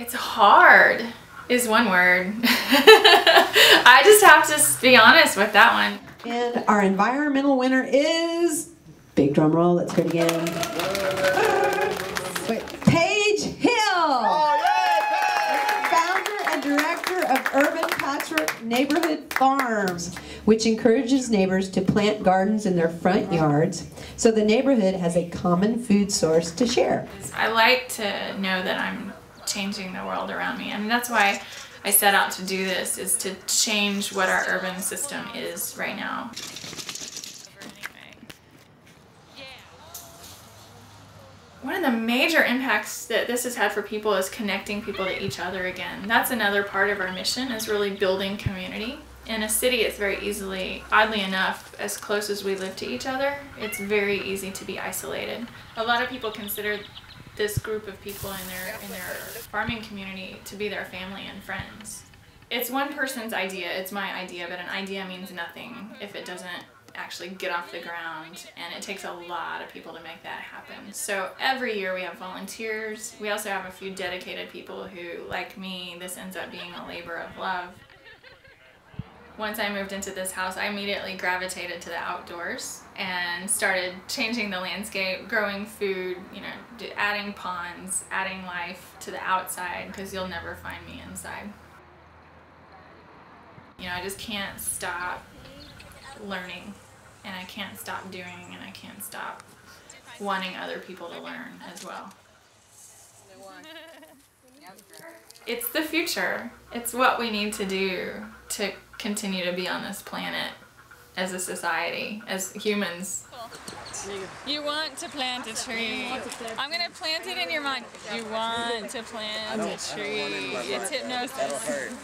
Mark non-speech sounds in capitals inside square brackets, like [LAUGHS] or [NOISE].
It's hard, is one word. [LAUGHS] I just have to be honest with that one. And our environmental winner is, big drum roll, let's hear it again. Wait, Paige Hill! Oh, Founder and director of Urban Patchwork Neighborhood Farms, which encourages neighbors to plant gardens in their front yards so the neighborhood has a common food source to share. I like to know that I'm changing the world around me. I mean, that's why I set out to do this, is to change what our urban system is right now. One of the major impacts that this has had for people is connecting people to each other again. That's another part of our mission is really building community. In a city, it's very easily, oddly enough, as close as we live to each other, it's very easy to be isolated. A lot of people consider this group of people in their in their farming community to be their family and friends. It's one person's idea, it's my idea, but an idea means nothing if it doesn't actually get off the ground and it takes a lot of people to make that happen. So every year we have volunteers. We also have a few dedicated people who, like me, this ends up being a labor of love. Once I moved into this house, I immediately gravitated to the outdoors and started changing the landscape, growing food, you know, adding ponds, adding life to the outside because you'll never find me inside. You know, I just can't stop learning and I can't stop doing and I can't stop wanting other people to learn as well. [LAUGHS] It's the future. It's what we need to do to continue to be on this planet as a society, as humans. You want to plant a tree. I'm going to plant it in your mind. You want to plant a tree. It's hypnosis.